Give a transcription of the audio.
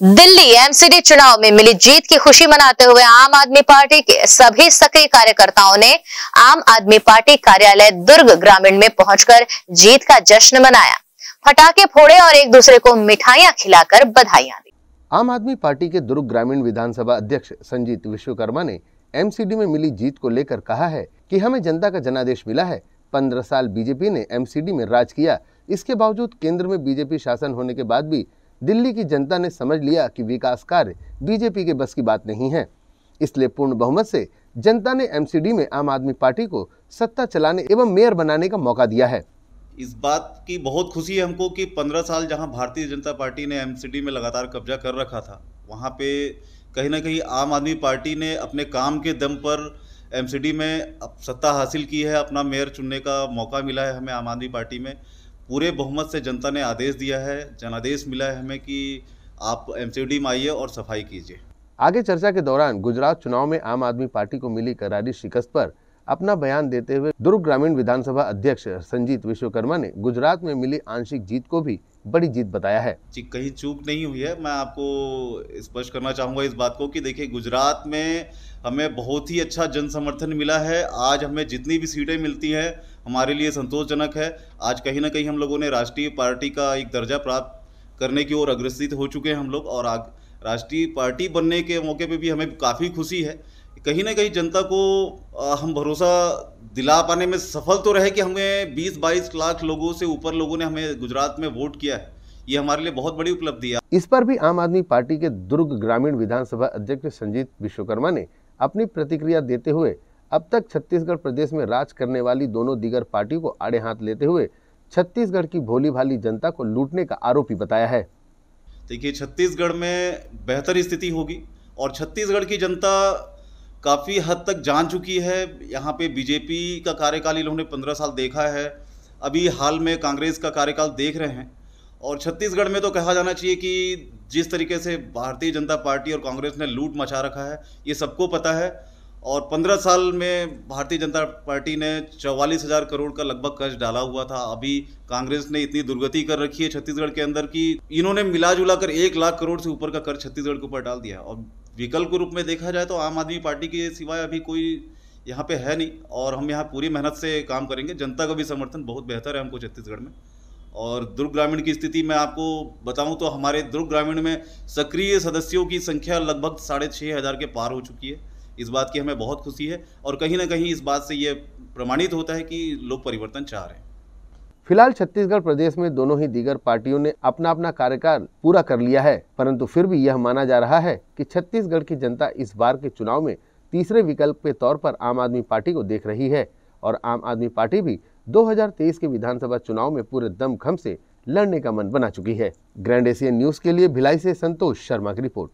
Delhi MCD चुनाव में मिली जीत की खुशी मनाते हुए आम आदमी पार्टी के सभी सक्रिय कार्यकर्ताओं ने आम आदमी पार्टी कार्यालय दुर्ग ग्रामीण में पहुंचकर जीत का जश्न मनाया। पटाखे फोड़े और एक दूसरे को मिठाइयाँ खिलाकर बधाइयाँ दी। आम आदमी पार्टी के दुर्ग ग्रामीण विधानसभा अध्यक्ष संजीत विश्वकर्मा ने एमसीडी में मिली जीत को लेकर कहा है कि हमें जनता का जनादेश मिला है। पंद्रह साल बीजेपी ने एमसीडी में राज किया। इसके बावजूद केंद्र में बीजेपी शासन होने के बाद भी दिल्ली की जनता ने समझ लिया कि विकास कार्य बीजेपी के बस की बात नहीं है। इसलिए पूर्ण बहुमत से जनता ने एमसीडी में आम आदमी पार्टी को सत्ता चलाने एवं मेयर बनाने का मौका दिया है। इस बात की बहुत खुशी है हमको कि 15 साल जहाँ भारतीय जनता पार्टी ने एमसीडी में लगातार कब्जा कर रखा था, वहाँ पे कहीं ना कहीं आम आदमी पार्टी ने अपने काम के दम पर एमसीडी में सत्ता हासिल की है, अपना मेयर चुनने का मौका मिला है हमें आम आदमी पार्टी में। पूरे बहुमत से जनता ने आदेश दिया है, जनादेश मिला है हमें कि आप एमसीडी में आइए और सफ़ाई कीजिए। आगे चर्चा के दौरान गुजरात चुनाव में आम आदमी पार्टी को मिली करारी शिकस्त पर अपना बयान देते हुए दुर्ग ग्रामीण विधानसभा अध्यक्ष संजीत विश्वकर्मा ने गुजरात में मिली आंशिक जीत को भी बड़ी जीत बताया है। जी, कहीं चूक नहीं हुई है। मैं आपको स्पष्ट करना चाहूँगा इस बात को कि देखिए, गुजरात में हमें बहुत ही अच्छा जन समर्थन मिला है। आज हमें जितनी भी सीटें मिलती हैं, हमारे लिए संतोषजनक है। आज कहीं ना कहीं हम लोगों ने राष्ट्रीय पार्टी का एक दर्जा प्राप्त करने की ओर अग्रसित हो चुके हैं हम लोग और राष्ट्रीय पार्टी बनने के मौके पर भी हमें काफ़ी खुशी है। कहीं ना कहीं जनता को हम भरोसा दिला पाने में सफल तो रहे कि हमें 20-22 लाख लोगों से ऊपर लोगों ने हमें गुजरात में वोट किया है। ये हमारे लिए बहुत बड़ी उपलब्धि है। इस पर भी आम आदमी पार्टी के दुर्ग ग्रामीण विधानसभा अध्यक्ष संजीत विश्वकर्मा ने अपनी प्रतिक्रिया देते हुए अब तक छत्तीसगढ़ प्रदेश में राज करने वाली दोनों दिगर पार्टी को आड़े हाथ लेते हुए छत्तीसगढ़ की भोली भाली जनता को लूटने का आरोपी बताया है। देखिए छत्तीसगढ़ में बेहतर स्थिति होगी और छत्तीसगढ़ की जनता काफ़ी हद तक जान चुकी है। यहाँ पे बीजेपी का कार्यकाल इन्होंने पंद्रह साल देखा है। अभी हाल में कांग्रेस का कार्यकाल देख रहे हैं। और छत्तीसगढ़ में तो कहा जाना चाहिए कि जिस तरीके से भारतीय जनता पार्टी और कांग्रेस ने लूट मचा रखा है, ये सबको पता है। और पंद्रह साल में भारतीय जनता पार्टी ने चौवालीस हज़ार करोड़ का लगभग कर्ज डाला हुआ था। अभी कांग्रेस ने इतनी दुर्गति कर रखी है छत्तीसगढ़ के अंदर कि इन्होंने मिला जुला कर एक लाख करोड़ से ऊपर का कर्ज छत्तीसगढ़ के ऊपर डाल दिया और विकल्प के रूप में देखा जाए तो आम आदमी पार्टी के सिवाय अभी कोई यहाँ पे है नहीं और हम यहाँ पूरी मेहनत से काम करेंगे। जनता का भी समर्थन बहुत बेहतर है हमको छत्तीसगढ़ में। और दुर्ग ग्रामीण की स्थिति मैं आपको बताऊँ तो हमारे दुर्ग ग्रामीण में सक्रिय सदस्यों की संख्या लगभग साढ़े छः हज़ार के पार हो चुकी है। इस बात की हमें बहुत खुशी है और कहीं ना कहीं इस बात से ये प्रमाणित होता है कि लोग परिवर्तन चाह रहे हैं। फ़िलहाल छत्तीसगढ़ प्रदेश में दोनों ही दीगर पार्टियों ने अपना अपना कार्यकाल पूरा कर लिया है, परंतु फिर भी यह माना जा रहा है कि छत्तीसगढ़ की जनता इस बार के चुनाव में तीसरे विकल्प के तौर पर आम आदमी पार्टी को देख रही है और आम आदमी पार्टी भी 2023 के विधानसभा चुनाव में पूरे दमखम से लड़ने का मन बना चुकी है। ग्रैंड एशियन न्यूज़ के लिए भिलाई से संतोष शर्मा की रिपोर्ट।